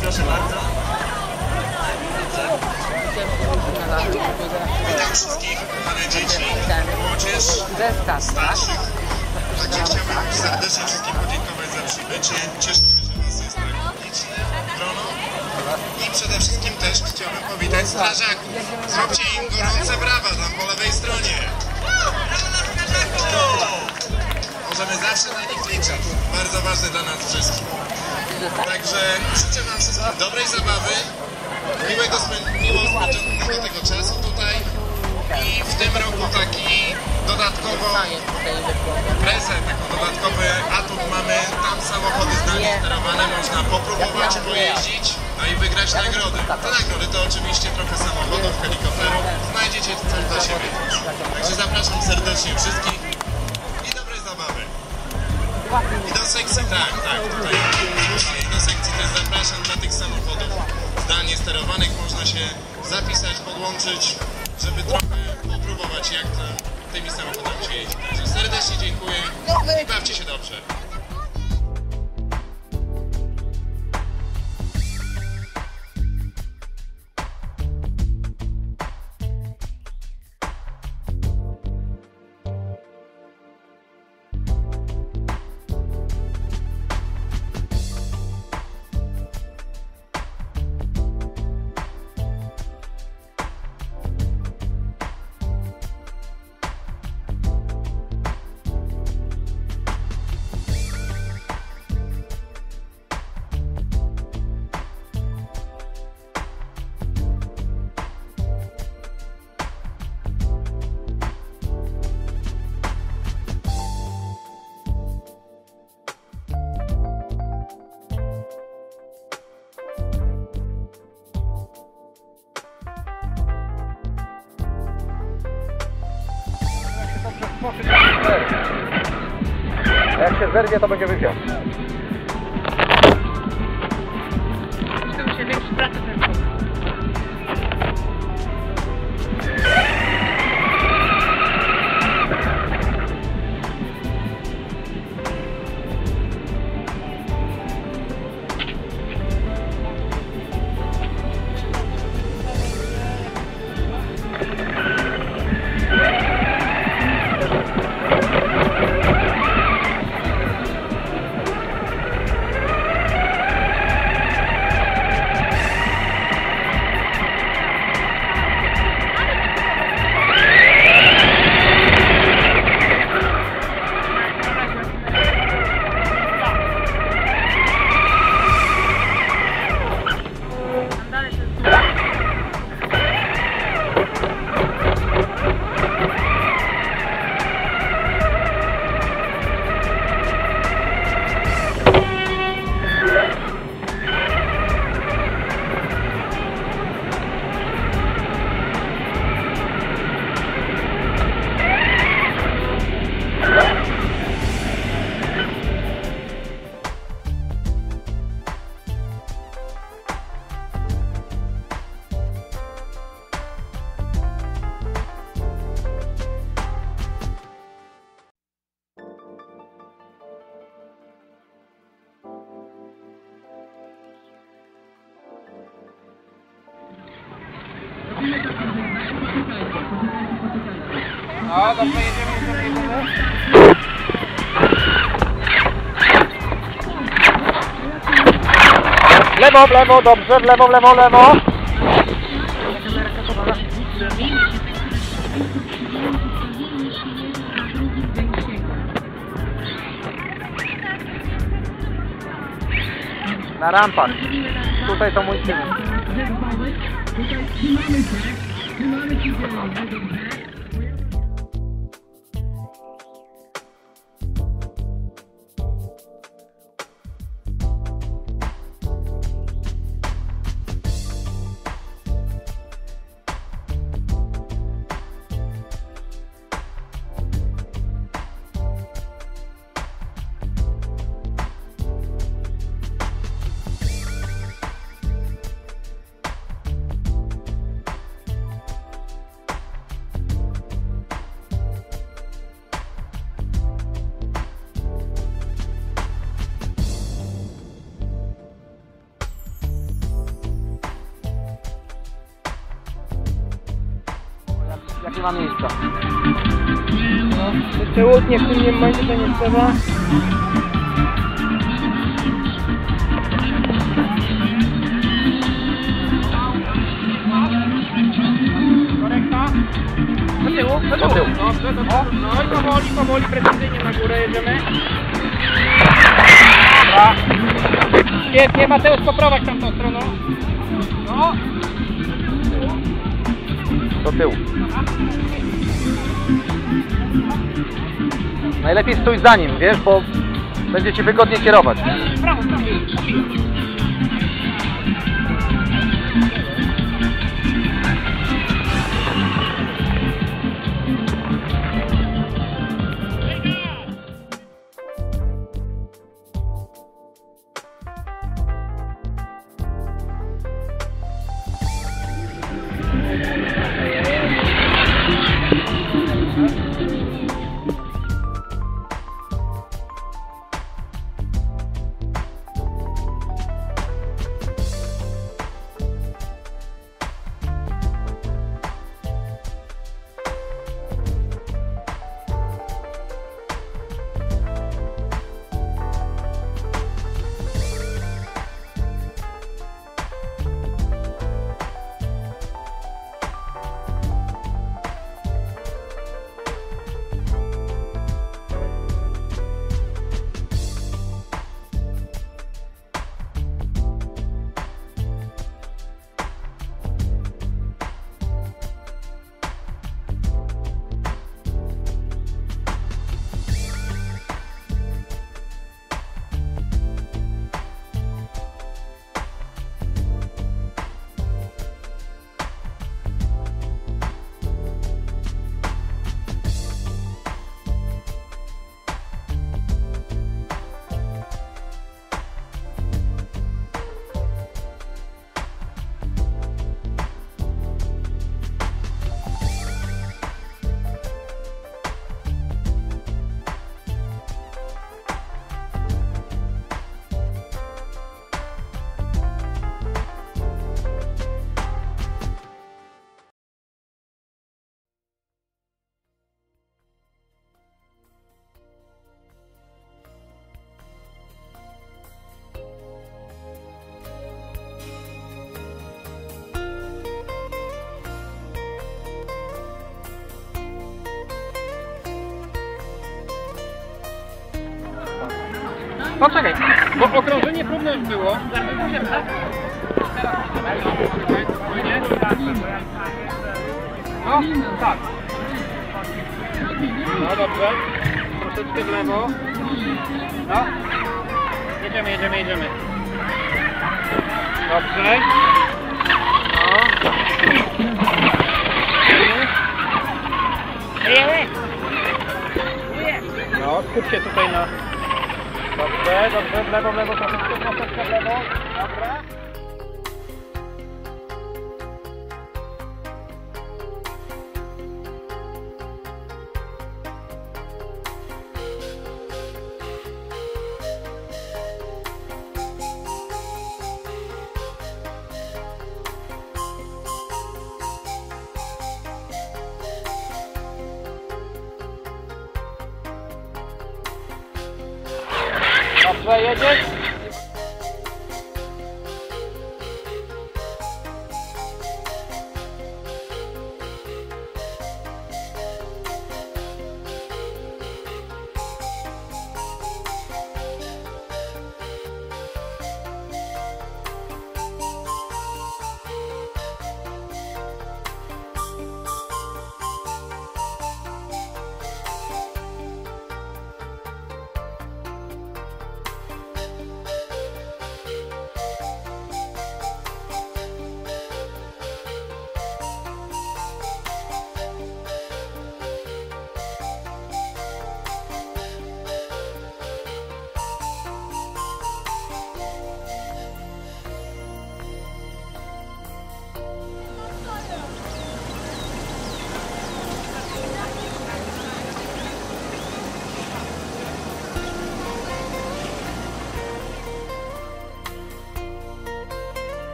Proszę bardzo. Witam wszystkich, kochane dzieci, młodzież, tak? starszych. Także chciałbym serdecznie wszystkim podziękować za przybycie. Przede wszystkim też chciałbym powitać strażaków. Zróbcie im gorące brawa tam po lewej stronie. Możemy zawsze na nich liczyć. Bardzo ważne dla nas wszystkich. Także życzę Wam wszystkim dobrej zabawy, miłego miło spędzonego tego czasu tutaj i w tym roku taki dodatkowo prezent, taki dodatkowy atut mamy, tam samochody zdalnie sterowane, można popróbować pojeździć, no i wygrać nagrody. Te nagrody to oczywiście trochę samochodów, helikopterów, znajdziecie coś dla siebie. Także zapraszam serdecznie wszystkich i dobrej zabawy. I do sekcji, tak, tak, tutaj. I do sekcji też zapraszam dla tych samochodów zdalnie sterowanych. Można się zapisać, podłączyć, żeby trochę popróbować jak to, tymi samochodami się jeździ. Także serdecznie dziękuję i bawcie się dobrze. Jak się zerwie, to będzie wypiał. Myślę, że większy pracę ten No, dobrze, jedziemy, jedziemy, jedziemy. W lewo, w lewo, dobrze, w lewo, w lewo, w lewo. Na rampach. Tutaj to mój syn. Ma miejsca. Jeszcze łódnie w tym nie momencie to nie trzeba. Do tyłu, do Do tyłu. Dobrze, do tyłu. No i powoli, powoli, precyzyjnie na górę jedziemy. Dobra. Świetnie, Mateusz, poprowadź tamtą stroną. No. Do tyłu. Najlepiej stój za nim, wiesz, bo będzie ci wygodnie kierować. Poczekaj, bo okrążenie próbne już było. No, tak. No dobrze. Troszeczkę w lewo. No. Jedziemy, jedziemy, jedziemy. Dobrze. No. No, skup się tutaj na... Dobrze, dobrze, w lewo, w lewo, troszeczkę, troszeczkę w lewo. Dobra. Dobrze, jedziesz?